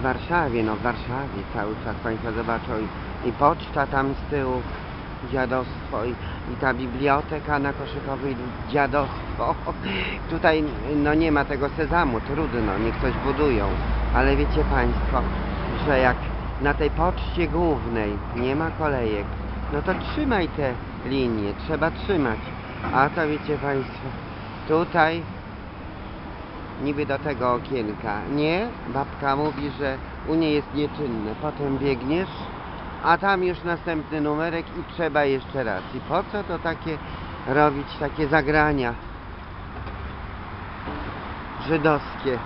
w Warszawie, no w Warszawie cały czas Państwo zobaczą i, i poczta tam z tyłu, dziadostwo i, i ta biblioteka na Koszykowej, dziadostwo. Tutaj no nie ma tego sezamu, trudno, niech coś budują, ale wiecie Państwo, że jak na tej poczcie głównej nie ma kolejek, no to trzymaj te linie, trzeba trzymać. A to wiecie Państwo, tutaj niby do tego okienka. Nie, babka mówi, że u niej jest nieczynne. Potem biegniesz, a tam już następny numerek i trzeba jeszcze raz. I po co to takie robić, takie zagrania żydowskie?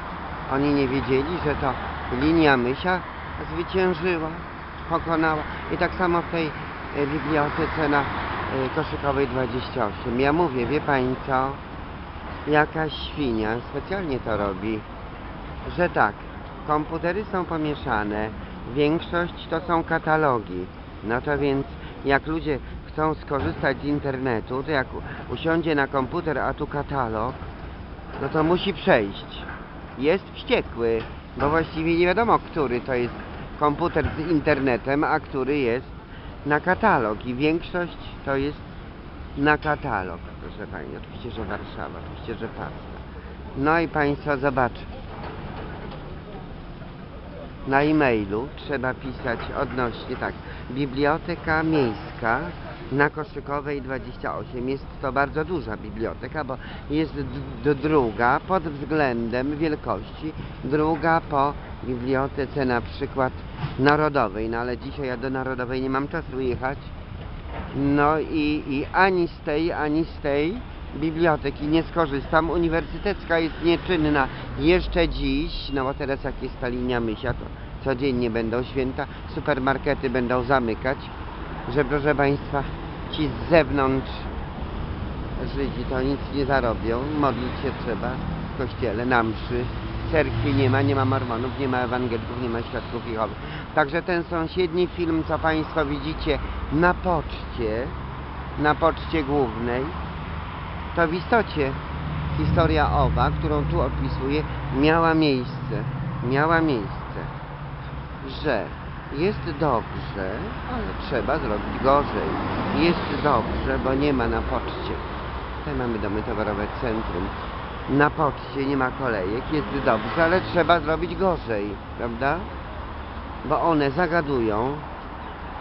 Oni nie wiedzieli, że to linia mysia zwyciężyła, pokonała. I tak samo w tej e, bibliotece na e, Koszykowej 28. Ja mówię, wie pani co? Jakaś świnia specjalnie to robi, że tak, komputery są pomieszane, większość to są katalogi. No to więc jak ludzie chcą skorzystać z internetu, to jak usiądzie na komputer, a tu katalog, no to musi przejść. Jest wściekły, bo właściwie nie wiadomo, który to jest komputer z internetem, a który jest na katalog. I większość to jest na katalog, proszę Pani. Oczywiście, że Warszawa, oczywiście, że pasta. No i Państwo zobaczą. Na e-mailu trzeba pisać odnośnie, tak, Biblioteka Miejska na Koszykowej 28. Jest to bardzo duża biblioteka, bo jest druga pod względem wielkości, druga po bibliotece na przykład Narodowej, no ale dzisiaj ja do Narodowej nie mam czasu jechać. No i, i ani z tej, ani z tej biblioteki nie skorzystam. Uniwersytecka jest nieczynna jeszcze dziś, no bo teraz jak jest ta linia mysia, to codziennie będą święta, supermarkety będą zamykać, że proszę Państwa, ci z zewnątrz Żydzi to nic nie zarobią, modlić się trzeba w kościele, na mszy. Cerkwi nie ma, nie ma mormonów, nie ma ewangelików, nie ma świadków Jehowy. Także ten sąsiedni film, co Państwo widzicie na poczcie, na poczcie głównej, to w istocie historia owa, którą tu opisuję, miała miejsce. Miała miejsce, że jest dobrze, ale trzeba zrobić gorzej. Jest dobrze, bo nie ma na poczcie. Tutaj mamy domy towarowe centrum. Na poczcie nie ma kolejek, jest dobrze, ale trzeba zrobić gorzej, prawda? Bo one zagadują,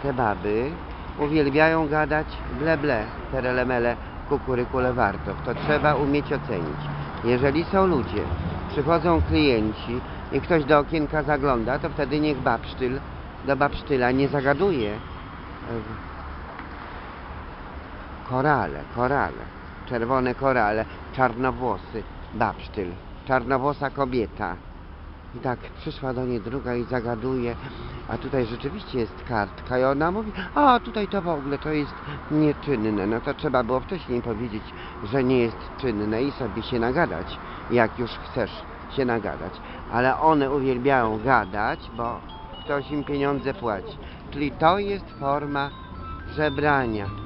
te baby, uwielbiają gadać ble ble, terelemele, kukurykule warto. To trzeba umieć ocenić. Jeżeli są ludzie, przychodzą klienci i ktoś do okienka zagląda, to wtedy niech babsztyl do babsztyla nie zagaduje. Korale, korale, czerwone korale, czarnowłosy, babsztyl, czarnowłosa kobieta. I tak przyszła do niej druga i zagaduje, a tutaj rzeczywiście jest kartka i ona mówi, a tutaj to w ogóle to jest nieczynne. No to trzeba było wcześniej powiedzieć, że nie jest czynne i sobie się nagadać, jak już chcesz się nagadać. Ale one uwielbiają gadać, bo ktoś im pieniądze płaci. Czyli to jest forma żebrania.